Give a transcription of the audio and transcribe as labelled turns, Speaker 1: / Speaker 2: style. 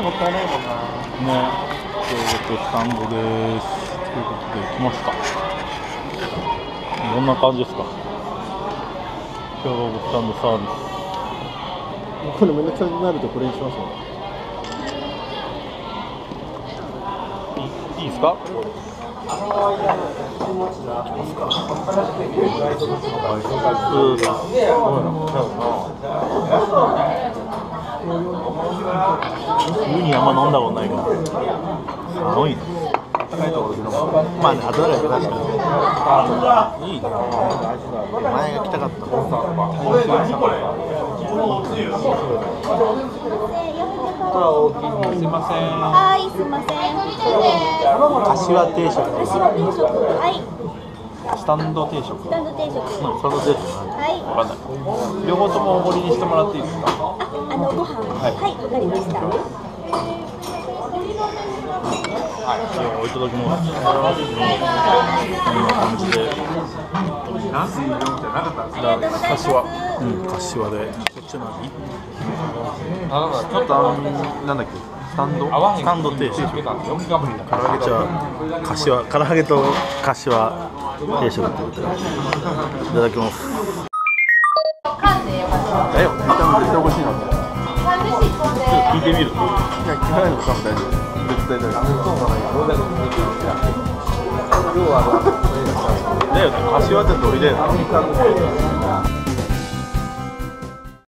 Speaker 1: もったいないもんな
Speaker 2: ねということでスタンドです。ということで来ますかどんな感じですか？兵庫スタンドサービス。
Speaker 1: これめんどくさになるとこれにしますもん
Speaker 2: いいいですか？ウニあんま飲んだことないからすごいね
Speaker 1: 高いところで飲むまあね後から確かに
Speaker 2: いいね
Speaker 1: 前が来たかった
Speaker 3: すいません。
Speaker 4: はい、すいません。
Speaker 2: 柏定食
Speaker 4: 定食。はい、
Speaker 2: スタンド定食
Speaker 4: スタンド定食。
Speaker 2: スタンド定食
Speaker 4: はい。
Speaker 2: わかんない両方ともおごりにしてもらっていいですか？
Speaker 4: あ、あのご飯。はい、わかりました。
Speaker 2: はい、いただきます。こんな感じで。
Speaker 1: じゃなかった？んです
Speaker 4: ありがとうございます。
Speaker 2: 柏、うん、柏で。こっちの味。
Speaker 1: あちょっとあのなんだっけ？スタンド？
Speaker 2: スタンド定食。じゃあ、柏、唐揚げと柏定食ってことで。いただきます。
Speaker 1: だよ絶対おかしいなって
Speaker 2: 聞いてみる。
Speaker 1: いや聞かないのかも大丈夫絶対大丈夫
Speaker 2: だよね、柏って鳥だよね。